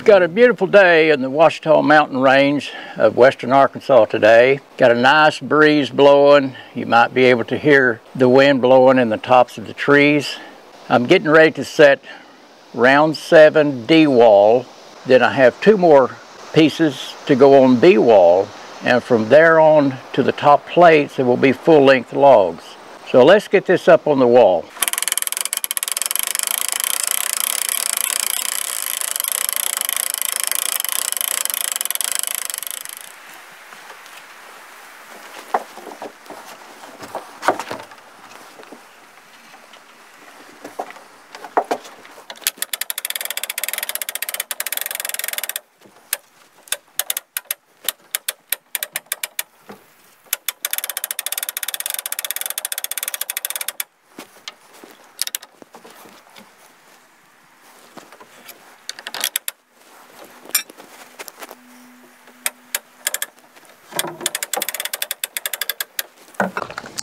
We've got a beautiful day in the Ouachita Mountain Range of western Arkansas today. Got a nice breeze blowing. You might be able to hear the wind blowing in the tops of the trees. I'm getting ready to set round seven D wall. Then I have two more pieces to go on B wall. And from there on to the top plates, it will be full length logs. So let's get this up on the wall.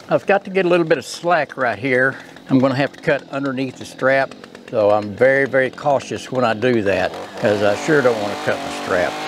I've got to get a little bit of slack right here. I'm going to have to cut underneath the strap, so I'm very, very cautious when I do that because I sure don't want to cut my strap.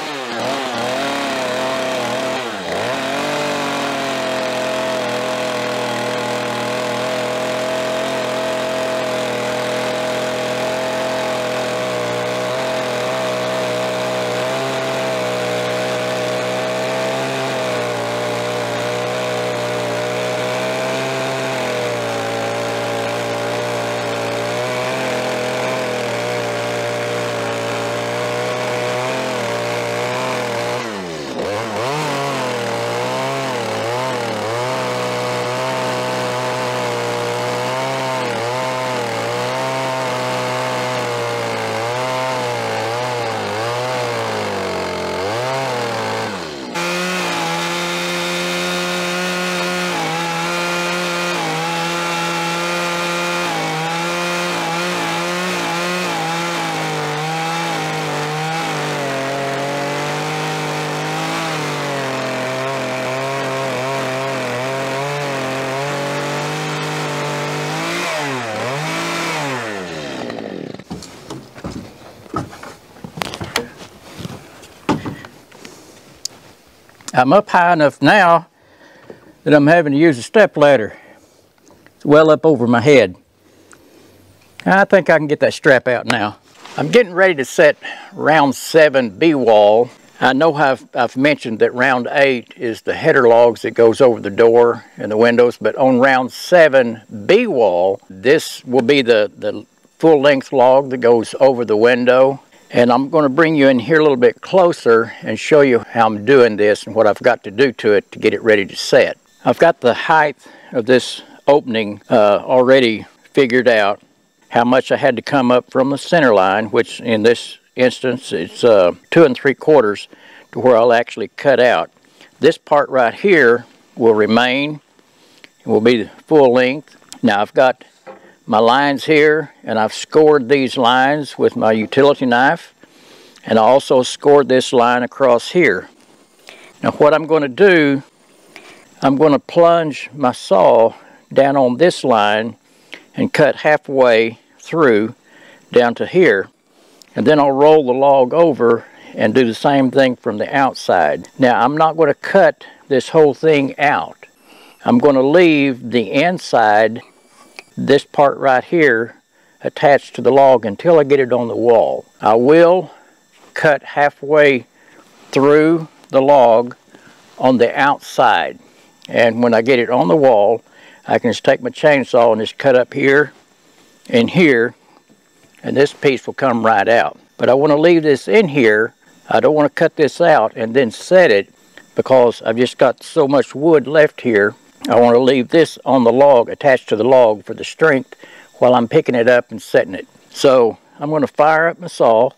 I'm up high enough now that I'm having to use a step ladder. It's well up over my head. I think I can get that strap out now. I'm getting ready to set round seven B wall. I know I've, I've mentioned that round eight is the header logs that goes over the door and the windows, but on round seven B wall, this will be the, the full length log that goes over the window and I'm going to bring you in here a little bit closer and show you how I'm doing this and what I've got to do to it to get it ready to set. I've got the height of this opening uh, already figured out, how much I had to come up from the center line, which in this instance it's uh, two and three quarters to where I'll actually cut out. This part right here will remain, it will be the full length. Now I've got my lines here and I've scored these lines with my utility knife and I also scored this line across here. Now what I'm going to do, I'm going to plunge my saw down on this line and cut halfway through down to here and then I'll roll the log over and do the same thing from the outside. Now I'm not going to cut this whole thing out. I'm going to leave the inside, this part right here, attached to the log until I get it on the wall. I will cut halfway through the log on the outside. And when I get it on the wall, I can just take my chainsaw and just cut up here and here, and this piece will come right out. But I want to leave this in here. I don't want to cut this out and then set it because I've just got so much wood left here. I want to leave this on the log, attached to the log for the strength while I'm picking it up and setting it. So I'm going to fire up my saw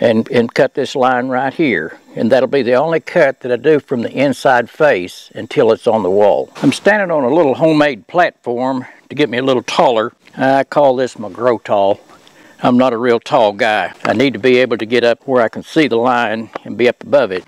and, and cut this line right here. And that'll be the only cut that I do from the inside face until it's on the wall. I'm standing on a little homemade platform to get me a little taller. I call this my grow tall. I'm not a real tall guy. I need to be able to get up where I can see the line and be up above it.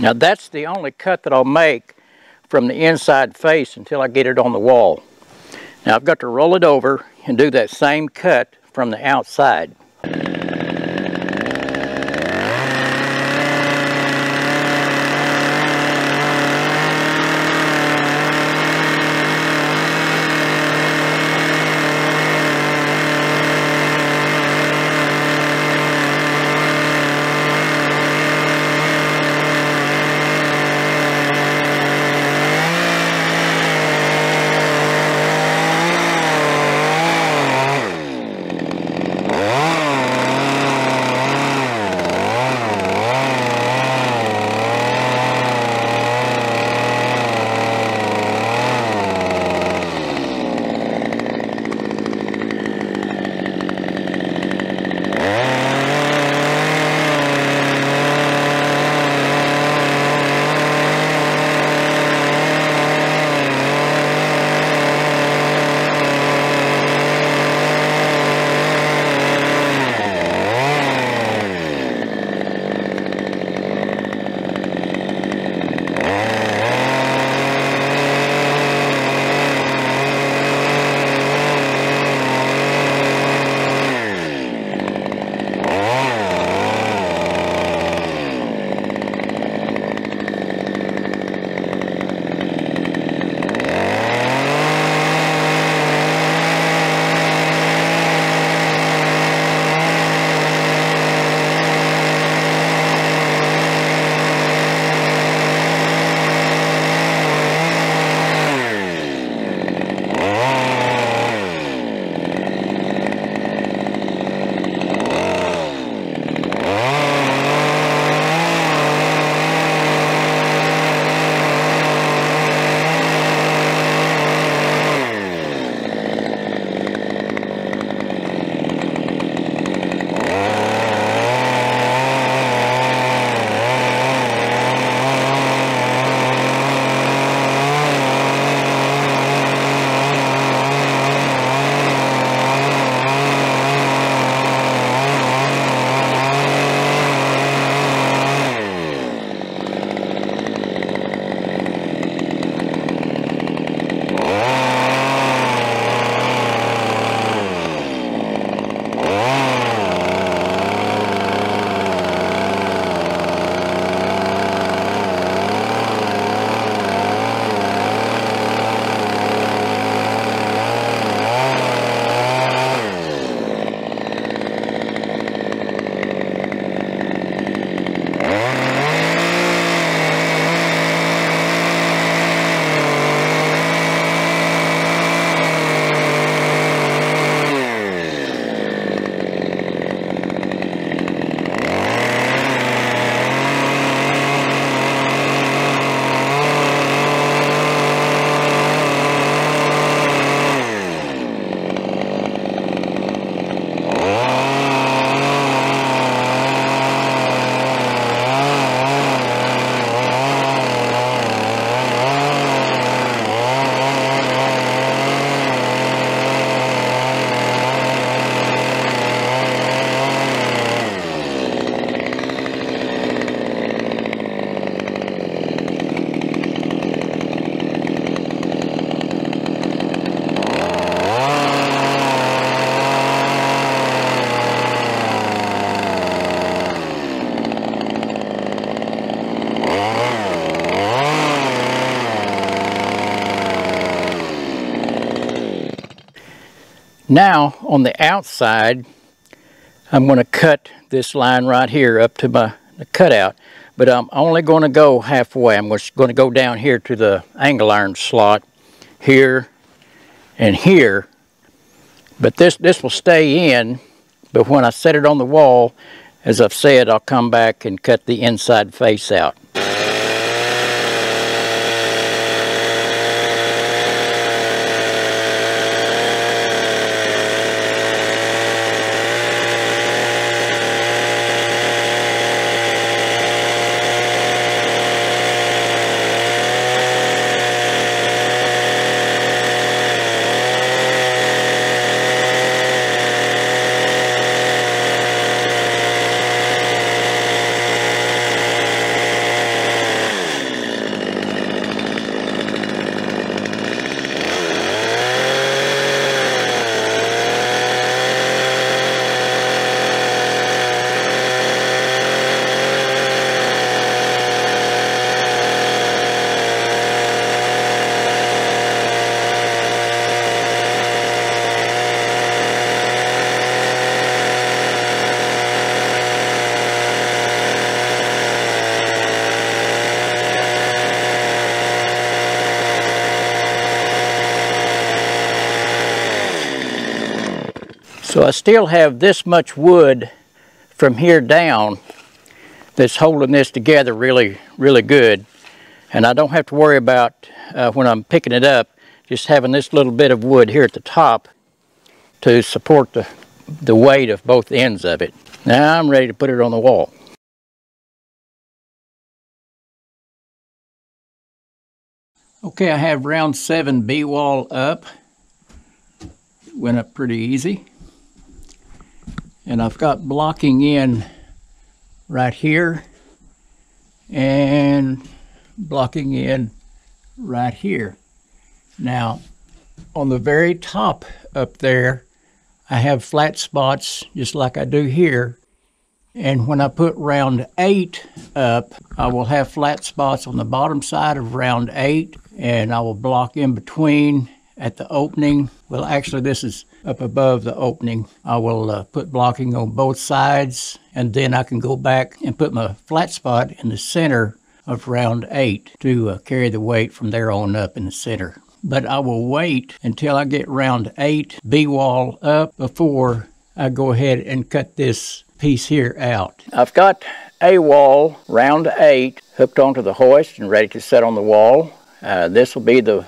Now that's the only cut that I'll make from the inside face until I get it on the wall. Now I've got to roll it over and do that same cut from the outside. Now on the outside, I'm going to cut this line right here up to my cutout, but I'm only going to go halfway. I'm just going to go down here to the angle iron slot here and here. But this, this will stay in, but when I set it on the wall, as I've said, I'll come back and cut the inside face out. So I still have this much wood from here down that's holding this together really, really good. And I don't have to worry about uh, when I'm picking it up, just having this little bit of wood here at the top to support the, the weight of both ends of it. Now I'm ready to put it on the wall. Okay, I have round seven B-wall up. Went up pretty easy and I've got blocking in right here and blocking in right here. Now on the very top up there I have flat spots just like I do here and when I put round 8 up I will have flat spots on the bottom side of round 8 and I will block in between at the opening. Well, actually, this is up above the opening. I will uh, put blocking on both sides, and then I can go back and put my flat spot in the center of round eight to uh, carry the weight from there on up in the center. But I will wait until I get round eight B wall up before I go ahead and cut this piece here out. I've got A wall round eight hooked onto the hoist and ready to set on the wall. Uh, this will be the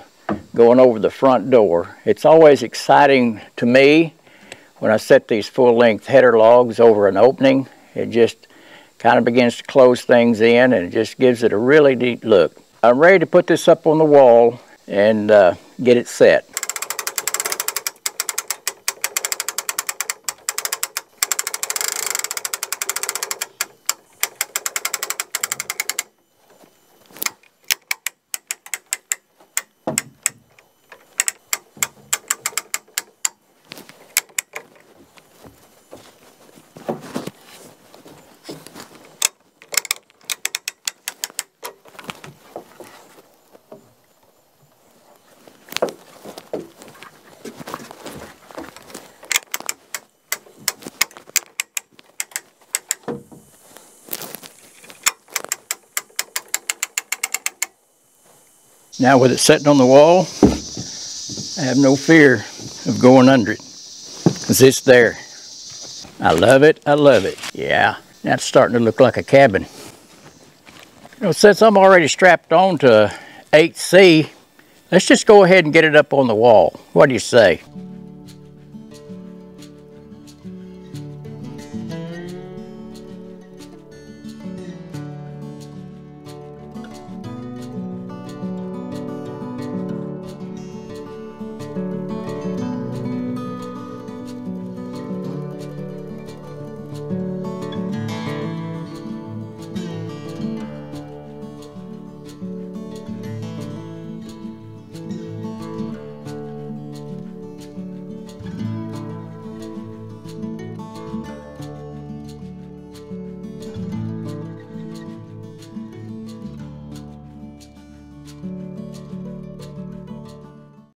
going over the front door. It's always exciting to me when I set these full-length header logs over an opening. It just kind of begins to close things in and it just gives it a really neat look. I'm ready to put this up on the wall and uh, get it set. Now with it sitting on the wall, I have no fear of going under it because it's there. I love it, I love it. Yeah, that's starting to look like a cabin. You know, since I'm already strapped on to 8C, let's just go ahead and get it up on the wall. What do you say?